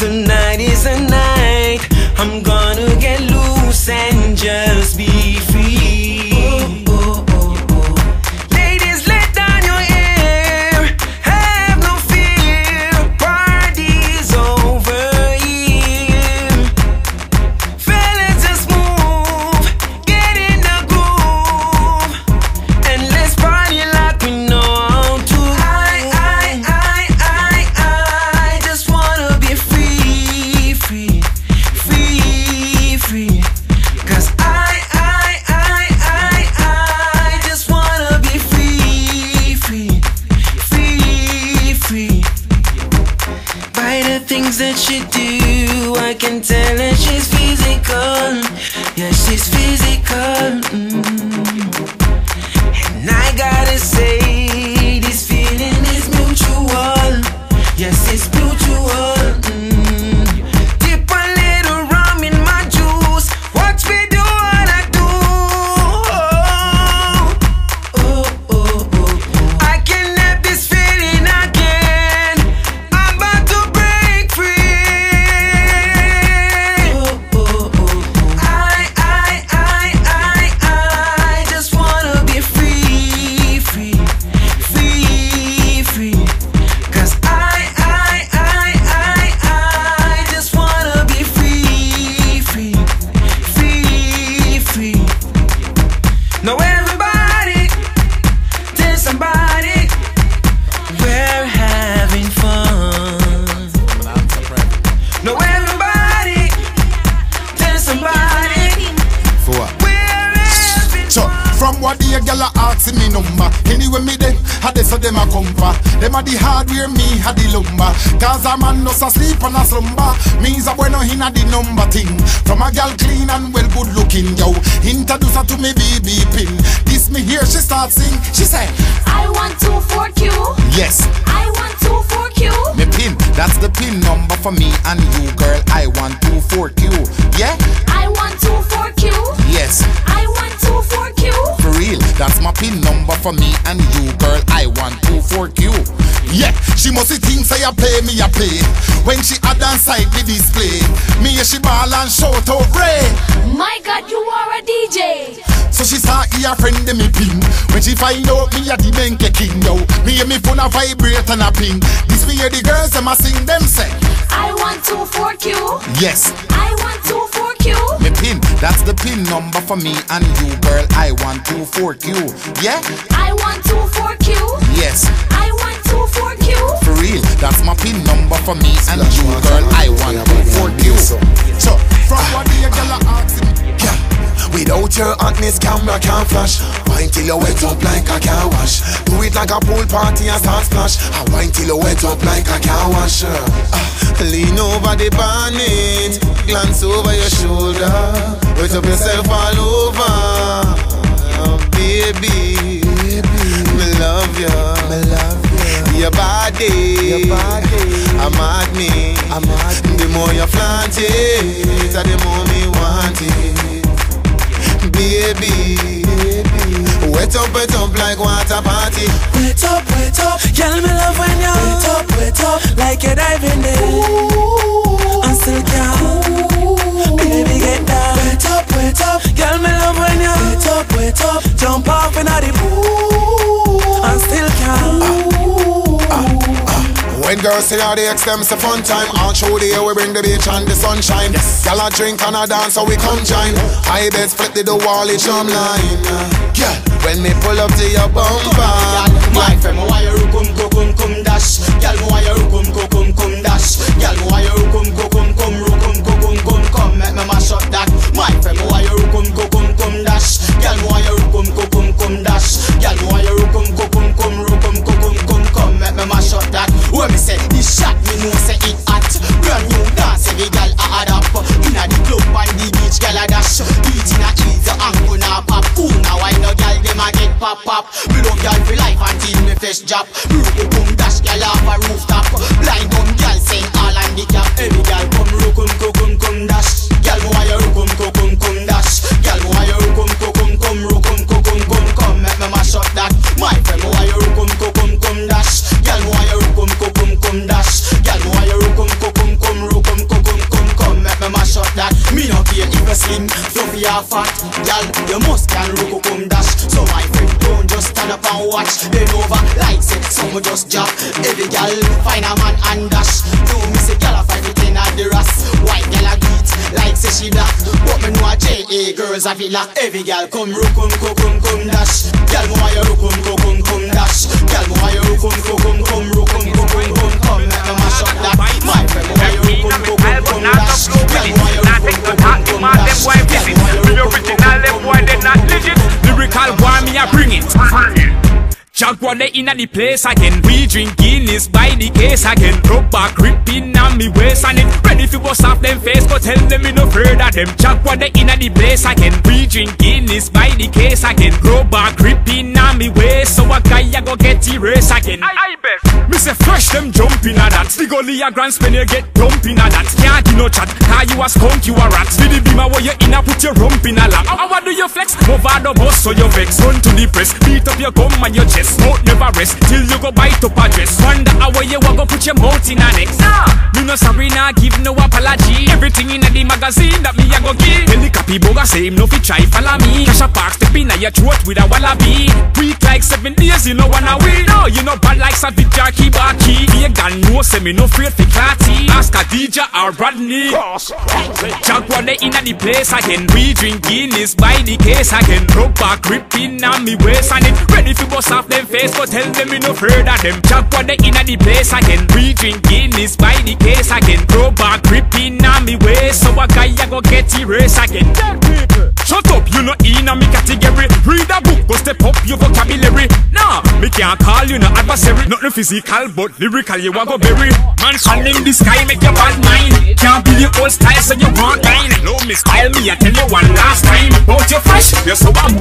tonight is the night. I'm gonna get loose and that she's physical. Yeah, she's physical. Mm. And I gotta say, this feeling is mutual. Yes, it's mutual. What the girl a asking me number. Anyway me there, had they so them a come for Them a the hardware, me had the lumber. Cause a man no sleep and a slumber. Means a bueno in a the number thing. From a girl clean and well good looking yo. Introduce her to me BB pin. This me here, she start sing. She say, I want two for Q. yes. I want two for Q. Me pin, that's the pin number for me and you girl. I want two for Q. Yeah, I want two for Q. yes. I that's my pin number for me and you, girl. I want two for Q. Yeah, she must think say I play me a play. When she add on side the display, me a she ball and shout out Ray. My God, you are a DJ. So she start here friend them me pin. When she find out me a the Benke king yo, me and me phone a vibrate and a ping. This me hear the girls them a sing them say, I want two for Q. yes. I want two Me pin, that's the pin number for me and you, girl. I want two for Q. Yeah, I want two your hotness, camera can't flash. Wine till you wet up like a car wash. Do it like a pool party and start splash. I wine till you wet up like a car wash. Uh, ah, lean over the bonnet, glance over your shoulder, wet up yourself all over. Oh, baby, me love you, me love you. Your body, your body, I'm at me, I'm at The more you flaunt it, the more me want it baby. Wet up, wet up like water party. Wait up, wait up, girl, me love when you wait up, wait up, like you're diving there, girls say how they extend the fun time, all show the air we bring the beach and the sunshine. Y'all a drink and a dance, so we come join. High beds split the wall, it's jump line. Yeah, when me pull up to your bumper. My friend, why you come, come, come, come dash. Girl, why you come, come, come, come dash. Girl, why you until me You slim, fluffy or fat. Girl you must can rukum dash. So my friend don't just stand up and watch. Bend over like say someone just jump. Every girl find a man and dash. Do me say girl a fight it in the ras. White girl a beat like say she black. But me know a J.A. girls a feel like every girl come rukum kukum kum dash. Girl mo why you rukum kukum kum dash. Girl mo why you rukum kukum kum rukum kukum kum come make me mash up that. My friend why you rukum kukum kum dash. Girl mo why you rukum kukum kum dash. Girl mo why you rukum kukum kum Lyrical boy, they inna the place again. We drink Guinness by the case again. Rubber gripping on me waist and it ready to bust off them face, but tell them me no afraid of them. Jack what they inna the place again. We drink Guinness by the case again. Rubber gripping on me waist, so a guy a go get erased again. I, I. Me say fresh them jumping at that. The gully a grand spin you get dumping at that. Can't give no chat, car you a skunk you a rat. See the beamer where you in a put your rump in a lap. How, how do you flex? Move Over the bus so you vex. Run to the press, beat up your gum and your chest. Mouth never rest till you go bite up a dress. Wonder how you a go put your mouth in a next. Nah, me no sorry nah give no apology. Everything in the magazine that me a go give. Tell the copy boga say him no fi try follow me. Cash a park step in a your throat with a wallaby. Week like Savage or Kibaki. Vegan no say me no afraid fi clarty. Ask a DJ or Rodney. One day inna the place again. We drink Guinness by the case again. Rubber gripping on me waist and it ready for bust off them face, but tell them me no afraid of them. Jack one day inna the place again. We drink Guinness by the case again. Rubber gripping on me waist, so a guy a go get erased again. People. Shut up, you no inna me category. Read a book, go step up your vocabulary. Nah, me can't call you no adversary. Nothing physical, but lyrical you want go bury. Man, sun in the sky make your bad mind. Can't be your old style, so you want mine. No, me style me, I tell you one last time. But you fresh, you're so bad.